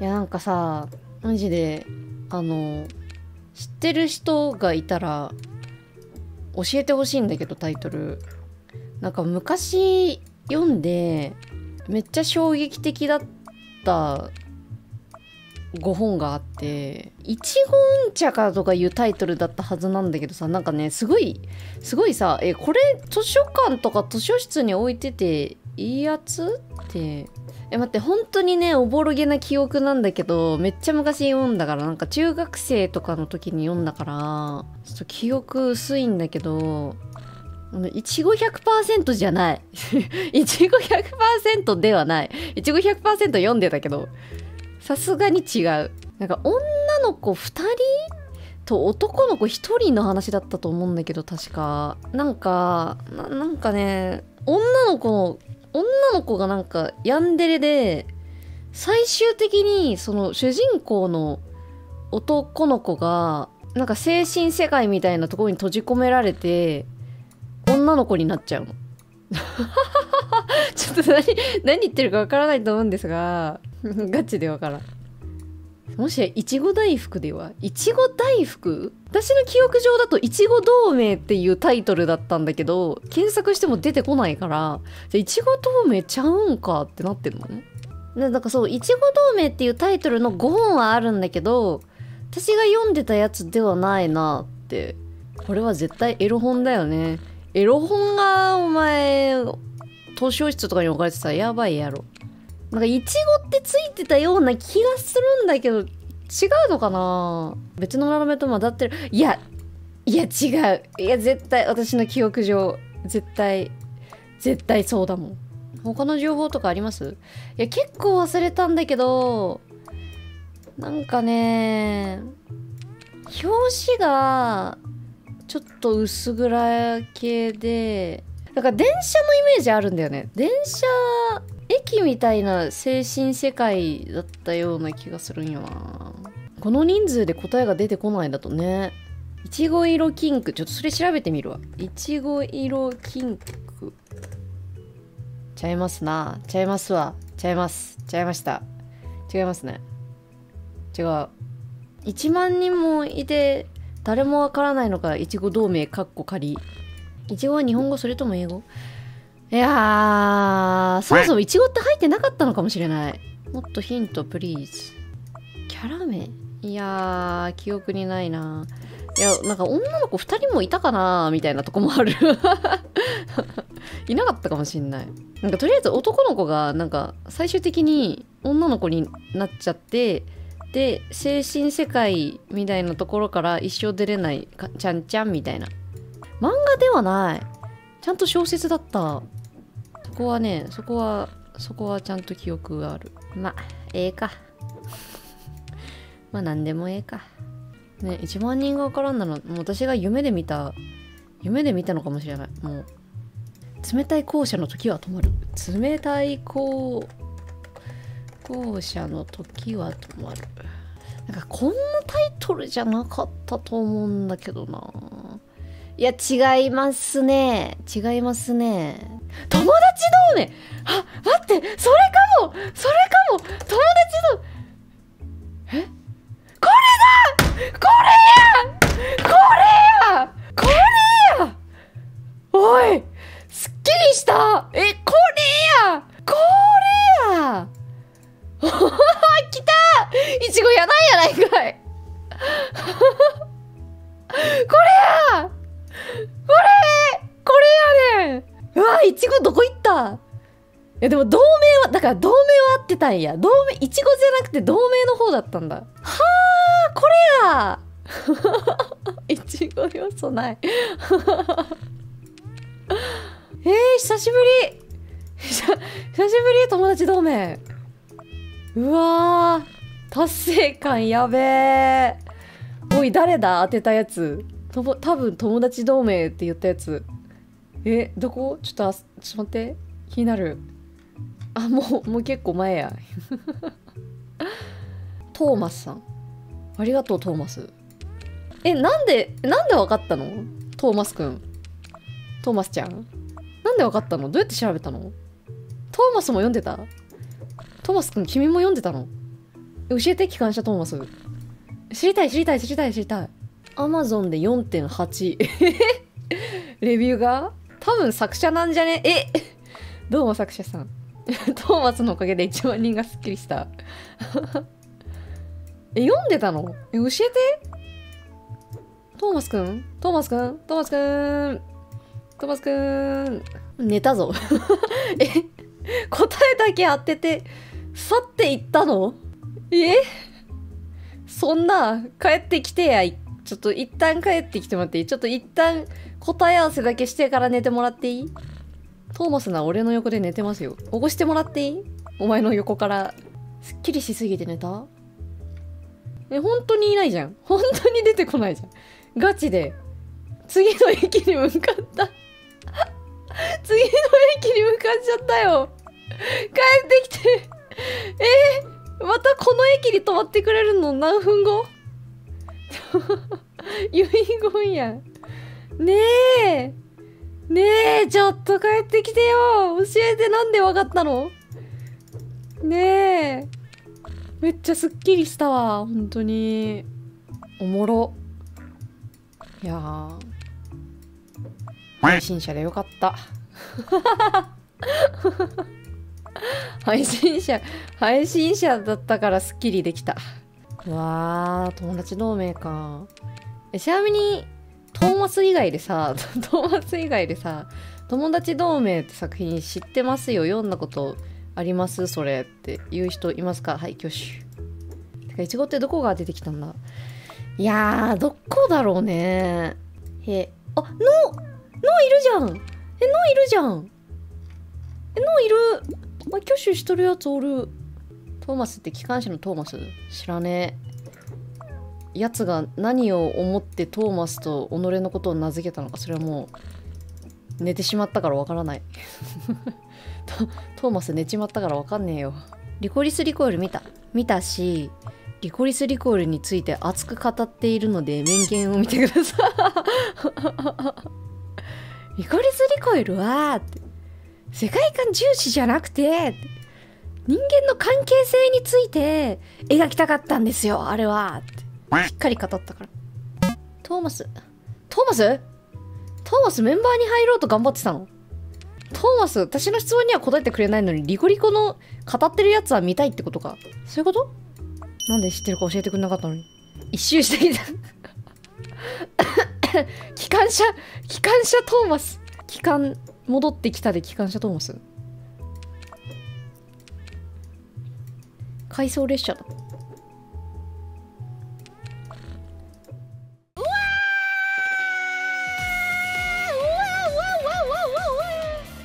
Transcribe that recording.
いやなんかさマジであの知ってる人がいたら教えてほしいんだけどタイトル。なんか昔読んでめっちゃ衝撃的だった5本があって「いちごうんちゃか」とかいうタイトルだったはずなんだけどさなんかねすごいすごいさえこれ図書館とか図書室に置いてていいやつってえ待って本当にねおぼろげな記憶なんだけどめっちゃ昔読んだからなんか中学生とかの時に読んだからちょっと記憶薄いんだけどいちご100%じゃない。いちご100%ではない。いちご100%読んでたけど、さすがに違う。なんか女の子2人と男の子1人の話だったと思うんだけど、確か。なんか、なんかね、女の子の、女の子がなんかヤンデレで、最終的にその主人公の男の子が、なんか精神世界みたいなところに閉じ込められて、女の子になっちゃうの。ちょっと何、何言ってるかわからないと思うんですが、ガチでわからん。もし、いちご大福ではいちご大福？私の記憶上だと、いちご同盟っていうタイトルだったんだけど、検索しても出てこないから、じゃいちご同盟ちゃうんかってなってるのね？なんかそう、いちご同盟っていうタイトルの5本はあるんだけど、私が読んでたやつではないなって。これは絶対エロ本だよね。エロ本がお前図書室とかに置かれてたらやばいやろなんかイチゴってついてたような気がするんだけど違うのかな？別のラーメと混ざってる。いやいや違う。いや絶対私の記憶上絶対絶対そうだもん。他の情報とかあります？いや結構忘れたんだけどなんかね表紙がちょっと薄暗い系でなんか電車のイメージあるんだよね。電車駅みたいな精神世界だったような気がするんよなこの人数で答えが出てこないだとね。いちご色キンクちょっとそれ調べてみるわ。いちご色キンク。ちゃいますな。ちゃいますわ。ちゃいます。ちゃいました。違いますね。違う。1万人もいて誰もわからないのかいちご同盟かっこ仮。いちごは日本語それとも英語？いやーそもそもいちごって入ってなかったのかもしれない。もっとヒントプリーズ。キャラ名？いやー記憶にないな。いやなんか女の子2人もいたかなみたいなとこもある。いなかったかもしんない。なんかとりあえず男の子がなんか最終的に女の子になっちゃってで精神世界みたいなところから一生出れないちゃんちゃんみたいな。漫画ではない。ちゃんと小説だった。そこはねそこはそこはちゃんと記憶がある。まあええか。まあ何でもええか。ね1万人が分からんなのもう私が夢で見た夢で見たのかもしれない。もう冷たい校舎の時は止まる。冷たい校校舎の時は止まる。なんかこんなタイトルじゃなかったと思うんだけどな。いや違いますね。違いますね。友達同盟？あ待ってそれかもそれかも友達同え？これだ！これや！これや！これや！おいすっきりした！えこれや！これや！お 来た！いちごやないやないかい！これうわいちごどこ行った？いやでも同盟はだから同盟は合ってたんや。同盟いちごじゃなくて同盟の方だったんだ。はあこれや！いちご要素ない。えー、久しぶり。久しぶり友達同盟。うわ達成感やべえおい誰だ？当てたやつ。とぼ多分友達同盟って言ったやつ。えどこ？ちょっとあちょっと待って。気になる。あもうもう結構前や。トーマスさん。ありがとうトーマス。えなんでなんで分かったの？トーマスくん。トーマスちゃん。なんで分かったの？どうやって調べたの？トーマスも読んでた？トーマスくん君も読んでたの？教えて機関車トーマス。知りたい知りたい知りたい知りたい。アマゾンで4.8 レビューが？多分作者なんじゃね？え？どうも作者さん。トーマスのおかげで1万人がすっきりした。え読んでたの？え教えて。トーマスくん？トーマスくん？トーマスくん？トーマスくん？寝たぞ。え？答えだけ当てて去っていったの？え？そんな帰ってきてやちょっと一旦帰ってきてもらっていい？ちょっと一旦答え合わせだけしてから寝てもらっていい？トーマスな俺の横で寝てますよ。起こしてもらっていい？お前の横からすっきりしすぎて寝た？え本当にいないじゃん。本当に出てこないじゃん。ガチで。次の駅に向かった。次の駅に向かっちゃったよ。帰ってきて。えー、またこの駅に止まってくれるの？何分後？遺言やん。ねえ。ねえちょっと帰ってきてよ。教えてなんでわかったの？ねえ。めっちゃすっきりしたわ本当に。おもろ。いや配信者でよかった。配信者配信者だったからすっきりできた。うわー友達同盟か。えちなみにトーマス以外でさ トーマス以外でさ友達同盟って作品知ってますよ読んだことあります？それって言う人いますか？はい挙手。てかいちごってどこが出てきたんだ？いやーどこだろうね。へあノノいるじゃん。えノいるじゃん。えノいる？あ挙手しとるやつおる。トーマスって機関車のトーマス知らねえ。やつが何を思ってトーマスと己のことを名付けたのかそれはもう寝てしまったからわからない。トトーマス寝ちまったからわかんねえよ。リコリスリコイル見た。見たしリコリスリコイルについて熱く語っているので面言を見てください。リコリスリコイルは世界観重視じゃなくて人間の関係性について描きたかったんですよあれは。っしっかり語ったから。トーマス。トーマス？トーマスメンバーに入ろうと頑張ってたの？トーマス私の質問には答えてくれないのにリコリコの語ってるやつは見たいってことか？そういうこと？なんで知ってるか教えてくれなかったのに？一周してきた。機関車機関車トーマス。機関戻ってきたで機関車トーマス。回送列車だ